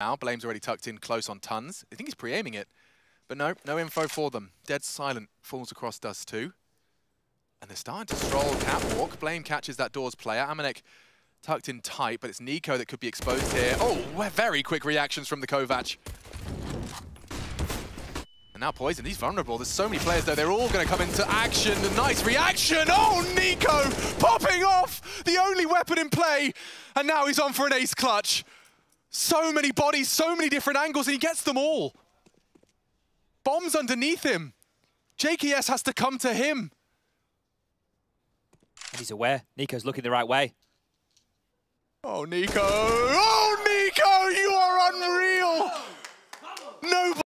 Now, Blame's already tucked in close on tons. I think he's pre-aiming it. But no, no info for them. Dead silent falls across Dust 2. And they're starting to stroll catwalk. Blame catches that doors player. AmaNEk tucked in tight, but it's NiKo that could be exposed here. Oh, very quick reactions from the Kovac. And now poizon, he's vulnerable. There's so many players, though. They're all going to come into action. Nice reaction. Oh, NiKo popping off. The only weapon in play. And now he's on for an ace clutch. So many bodies, so many different angles, and he gets them all. Bombs underneath him. JKS has to come to him. And he's aware. NiKo's looking the right way. Oh, NiKo. Oh, NiKo, you are unreal. Nobody.